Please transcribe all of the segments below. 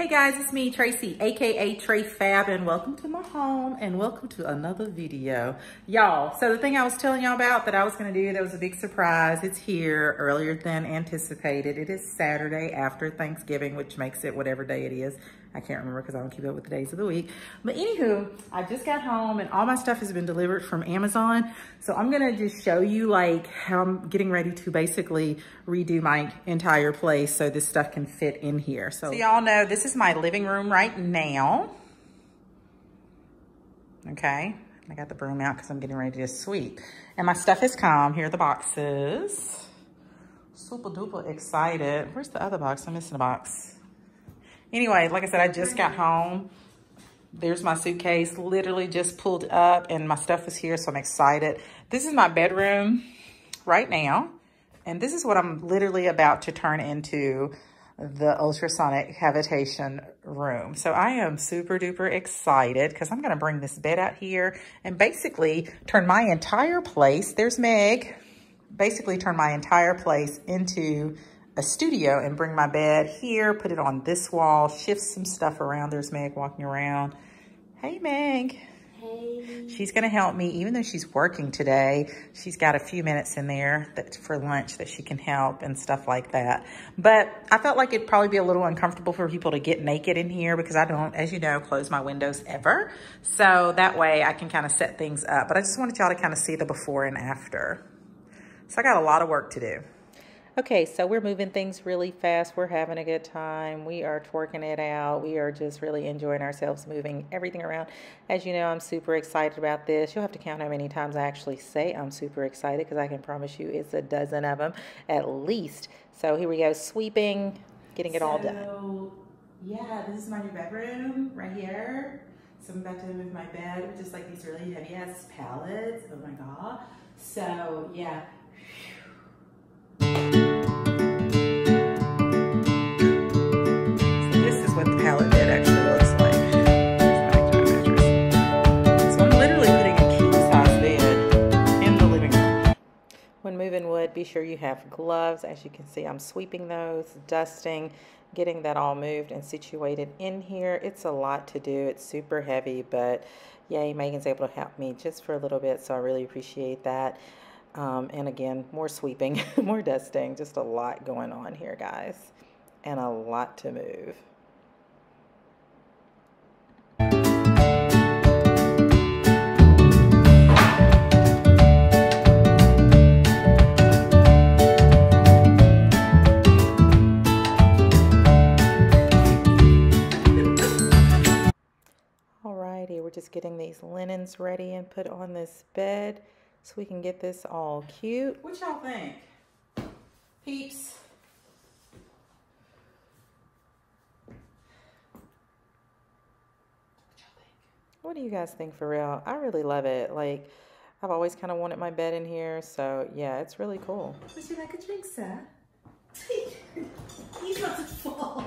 Hey guys, it's me, Tracey, AKA Trafab, and welcome to my home and welcome to another video. Y'all, so the thing I was telling y'all about that I was gonna do, that was a big surprise. It's here earlier than anticipated. It is Saturday after Thanksgiving, which makes it whatever day it is. I can't remember because I don't keep up with the days of the week. But anywho, I just got home and all my stuff has been delivered from Amazon. So I'm gonna just show you like how I'm getting ready to basically redo my entire place so this stuff can fit in here. So, so y'all know this is my living room right now. Okay, I got the broom out because I'm getting ready to sweep. And my stuff has come. Here are the boxes. Super duper excited. Where's the other box? I'm missing a box. Anyway, like I said, I just got home. There's my suitcase, literally just pulled up and my stuff is here, so I'm excited. This is my bedroom right now. And this is what I'm literally about to turn into the ultrasonic cavitation room. So I am super duper excited because I'm going to bring this bed out here and basically turn my entire place, there's Meg, basically turn my entire place into a studio and bring my bed here, put it on this wall, shift some stuff around. There's Meg walking around. Hey, Meg. Hey. She's going to help me, even though she's working today. She's got a few minutes in there that, for lunch that she can help and stuff like that. But I felt like it'd probably be a little uncomfortable for people to get naked in here because I don't, as you know, close my windows ever. So that way I can kind of set things up. But I just wanted y'all to kind of see the before and after. So I got a lot of work to do. Okay, so we're moving things really fast. We're having a good time. We are twerking it out. We are just really enjoying ourselves moving everything around. As you know, I'm super excited about this. You'll have to count how many times I actually say I'm super excited because I can promise you it's a dozen of them at least. So here we go, sweeping, getting it so, all done. Yeah, this is my new bedroom right here. So I'm about to move my bed with just like these really heavy ass pallets. Oh my God. So yeah. Be sure you have gloves. As you can see, I'm sweeping those, dusting, getting that all moved and situated in here. It's a lot to do. It's super heavy, but yay, Megan's able to help me just for a little bit, so I really appreciate that. Um, and again, more sweeping, more dusting, just a lot going on here, guys, and a lot to move. Just getting these linens ready and put on this bed so we can get this all cute. What y'all think? Peeps. What do you guys think for real? I really love it. Like, I've always kind of wanted my bed in here, so yeah, it's really cool. Would you like a drink, sir? He's about to fall.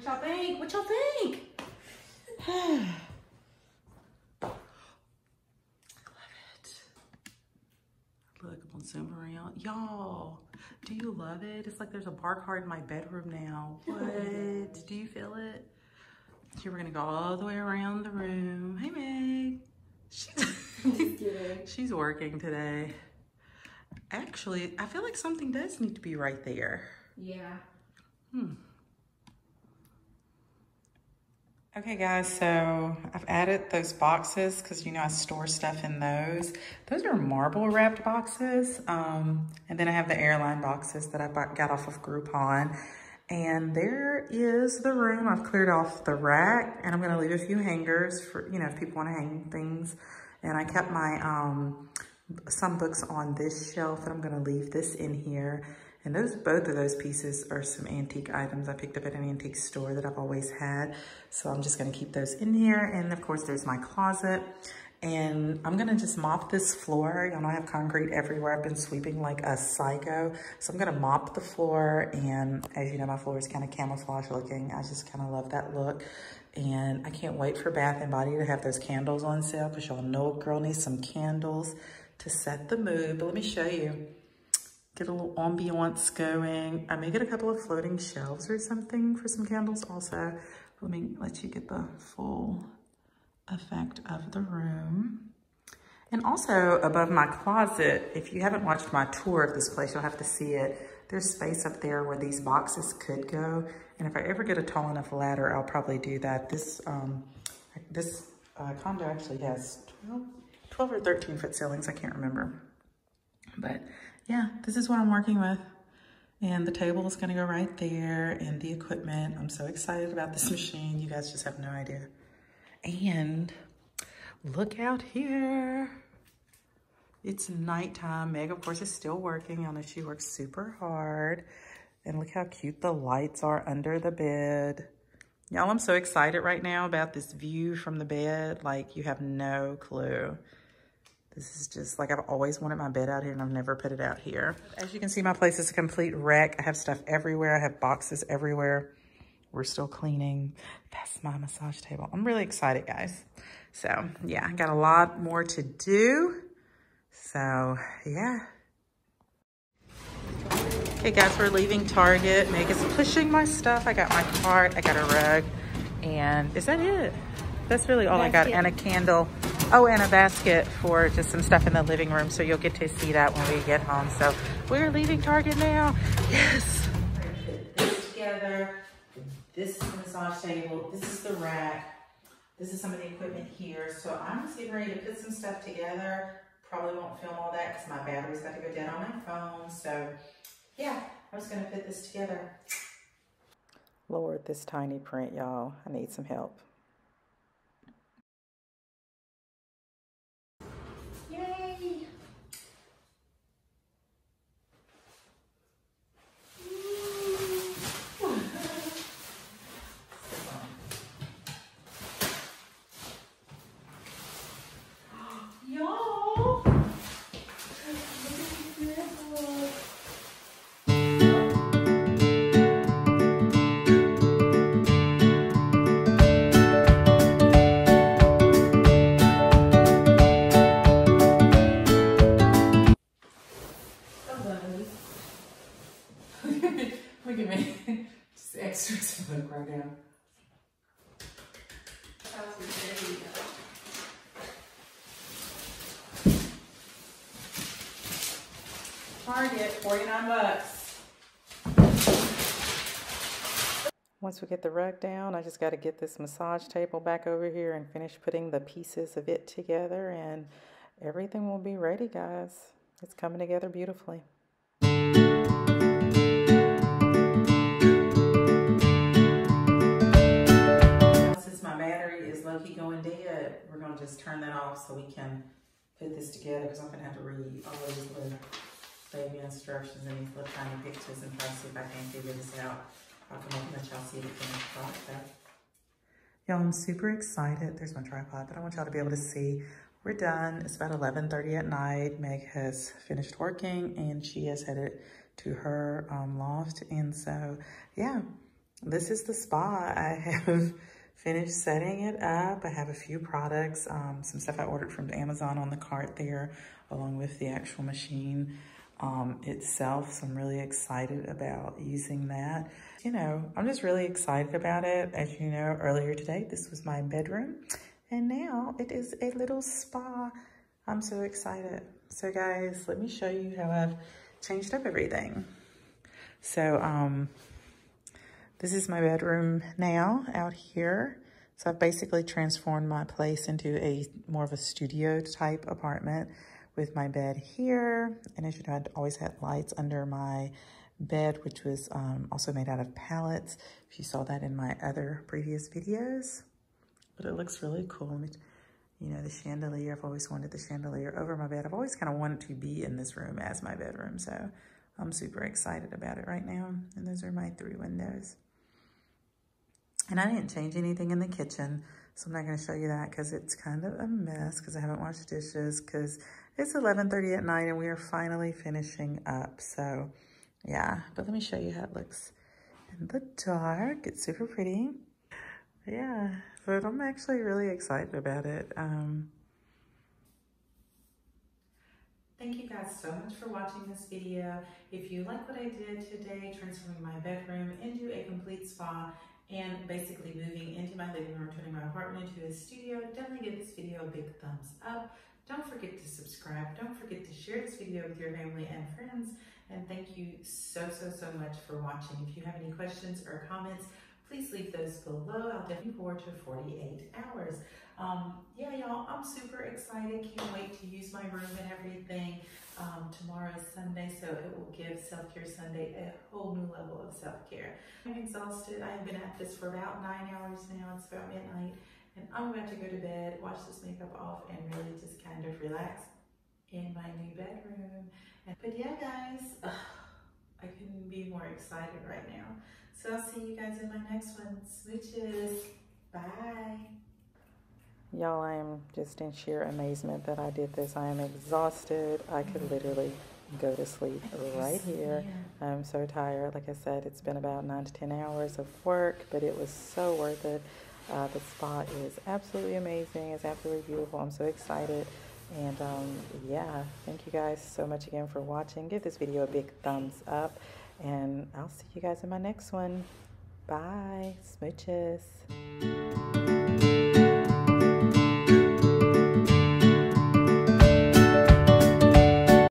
What y'all think? What y'all think? I love it. Look, I'm on zoom around. Y'all, do you love it? It's like there's a bar card in my bedroom now. What? do you feel it? Here, we're gonna go all the way around the room. Hey, Meg. She's, she's working today. Actually, I feel like something does need to be right there. Yeah. Hmm. Okay guys, so I've added those boxes because you know I store stuff in those. Those are marble wrapped boxes. Um, and then I have the airline boxes that I got off of Groupon. And there is the room. I've cleared off the rack and I'm gonna leave a few hangers for, you know, if people wanna hang things. And I kept my, um, some books on this shelf and I'm gonna leave this in here. And those, both of those pieces are some antique items I picked up at an antique store that I've always had. So I'm just gonna keep those in here. And of course there's my closet. And I'm gonna just mop this floor. Y'all know I have concrete everywhere. I've been sweeping like a psycho. So I'm gonna mop the floor. And as you know, my floor is kind of camouflage looking. I just kind of love that look. And I can't wait for Bath and Body to have those candles on sale because y'all know a girl needs some candles to set the mood. But let me show you. Get a little ambiance going. I may get a couple of floating shelves or something for some candles also. Let me let you get the full effect of the room. And also above my closet, if you haven't watched my tour of this place, you'll have to see it. There's space up there where these boxes could go. And if I ever get a tall enough ladder, I'll probably do that. This, um, this uh, condo actually has 12, 12 or 13 foot ceilings. I can't remember. But yeah, this is what I'm working with. And the table is gonna go right there and the equipment. I'm so excited about this machine. You guys just have no idea. And look out here. It's nighttime. Meg, of course, is still working. I know she works super hard. And look how cute the lights are under the bed. Y'all, I'm so excited right now about this view from the bed. Like, you have no clue. This is just like I've always wanted my bed out here and I've never put it out here. As you can see, my place is a complete wreck. I have stuff everywhere. I have boxes everywhere. We're still cleaning. That's my massage table. I'm really excited, guys. So yeah, I got a lot more to do. So yeah. Okay guys, we're leaving Target. Meg is pushing my stuff. I got my cart, I got a rug, and is that it? That's really all basket. I got, and a candle. Oh, and a basket for just some stuff in the living room. So you'll get to see that when we get home. So we're leaving Target now. Yes. This together. This is the massage table. This is the rack. This is some of the equipment here. So I'm just getting ready to put some stuff together. Probably won't film all that because my battery's got to go dead on my phone. So yeah, I'm just gonna put this together. Lord, this tiny print, y'all. I need some help. Target, 49 bucks. Once we get the rug down, I just got to get this massage table back over here and finish putting the pieces of it together and everything will be ready, guys. It's coming together beautifully. To just turn that off so we can put this together because I'm to have to read all of these little baby instructions and these little tiny pictures and try to see if I can figure this out. I'll come up and let y'all see the. Y'all, I'm super excited. There's my tripod, but I want y'all to be able to see. We're done. It's about 11.30 at night. Meg has finished working and she has headed to her um, loft. And so, yeah, this is the spa. I have finished setting it up. I have a few products, um, some stuff I ordered from Amazon on the cart there, along with the actual machine um, itself. So I'm really excited about using that. You know, I'm just really excited about it. As you know, earlier today, this was my bedroom. And now it is a little spa. I'm so excited. So guys, let me show you how I've changed up everything. So um, this is my bedroom now out here. So I've basically transformed my place into a more of a studio type apartment with my bed here. And as you know, I'd always had lights under my bed, which was um, also made out of pallets. If you saw that in my other previous videos. But it looks really cool. You know, the chandelier, I've always wanted the chandelier over my bed. I've always kind of wanted to be in this room as my bedroom. So I'm super excited about it right now. And those are my three windows. And I didn't change anything in the kitchen. So I'm not going to show you that because it's kind of a mess because I haven't washed dishes because it's 11.30 at night and we are finally finishing up. So yeah, but let me show you how it looks in the dark. It's super pretty. Yeah, but I'm actually really excited about it. Um, Thank you guys so much for watching this video. If you like what I did today, transforming my bedroom into a complete spa and basically moving into my living room, turning my apartment into a studio, definitely give this video a big thumbs up. Don't forget to subscribe. Don't forget to share this video with your family and friends. And thank you so, so, so much for watching. If you have any questions or comments, please leave those below. I'll definitely forward to 48 hours. Um, yeah, y'all, I'm super excited. Can't wait to use my room and everything. Um, tomorrow is Sunday, so it will give Self-Care Sunday a whole new level of self-care. I'm exhausted. I have been at this for about nine hours now. It's about midnight. And I'm about to go to bed, wash this makeup off, and really just kind of relax in my new bedroom. But yeah, guys, ugh, I couldn't be more excited right now. So I'll see you guys in my next one. Smooches. Bye. Y'all, I am just in sheer amazement that I did this. I am exhausted. I could literally go to sleep right here. I'm so tired. Like I said, it's been about nine to 10 hours of work, but it was so worth it. Uh, the spot is absolutely amazing. It's absolutely beautiful. I'm so excited. And um, yeah, thank you guys so much again for watching. Give this video a big thumbs up. And I'll see you guys in my next one. Bye. Smooches.